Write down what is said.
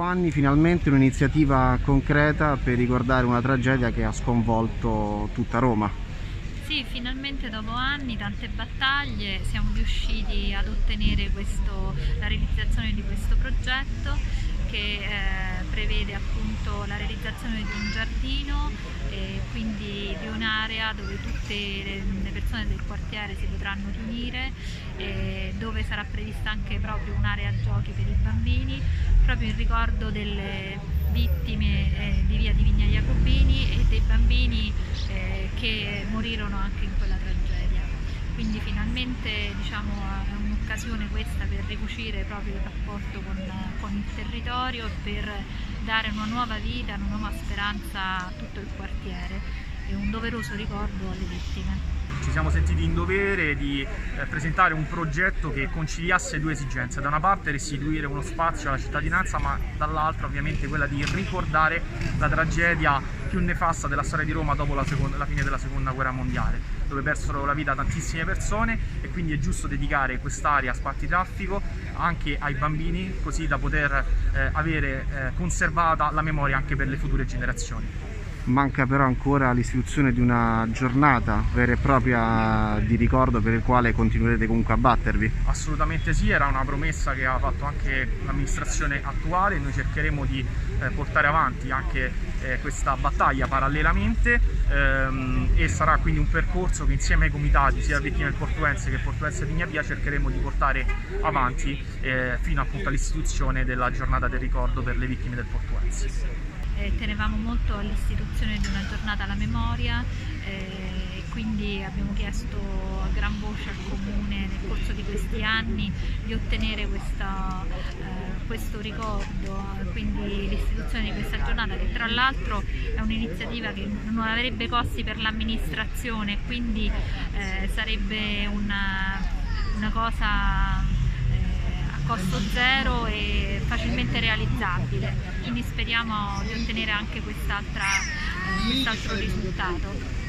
anni finalmente un'iniziativa concreta per ricordare una tragedia che ha sconvolto tutta Roma. Sì, finalmente dopo anni, tante battaglie, siamo riusciti ad ottenere questo, la realizzazione di questo progetto che eh, prevede appunto la realizzazione di un giardino e quindi di un'area dove tutte le persone del quartiere si potranno riunire dove sarà prevista anche proprio un'area giochi per i bambini proprio in ricordo delle vittime eh, di via di Vigna Jacobini e dei bambini eh, che morirono anche in quella tragedia. Quindi finalmente diciamo, è un'occasione questa per ricucire proprio il rapporto con, con il territorio e per dare una nuova vita, una nuova speranza a tutto il quartiere e un doveroso ricordo alle vittime. Ci siamo sentiti in dovere di eh, presentare un progetto che conciliasse due esigenze, da una parte restituire uno spazio alla cittadinanza ma dall'altra ovviamente quella di ricordare la tragedia più nefasta della storia di Roma dopo la, seconda, la fine della seconda guerra mondiale dove persero la vita tantissime persone e quindi è giusto dedicare quest'area a spatti traffico anche ai bambini così da poter eh, avere eh, conservata la memoria anche per le future generazioni manca però ancora l'istituzione di una giornata vera e propria di ricordo per il quale continuerete comunque a battervi? Assolutamente sì, era una promessa che ha fatto anche l'amministrazione attuale, noi cercheremo di eh, portare avanti anche eh, questa battaglia parallelamente ehm, e sarà quindi un percorso che insieme ai comitati sia Vittime del Portuense che Portuense Vigna Via cercheremo di portare avanti eh, fino appunto all'istituzione della giornata del ricordo per le vittime del Portuense eh, tenevamo molto all'istituzione di una giornata alla memoria eh, e quindi abbiamo chiesto a gran voce al Comune nel corso di questi anni di ottenere questa, eh, questo ricordo, quindi l'istituzione di questa giornata che tra l'altro è un'iniziativa che non avrebbe costi per l'amministrazione quindi eh, sarebbe una, una cosa costo zero e facilmente realizzabile, quindi speriamo di ottenere anche quest'altro quest risultato.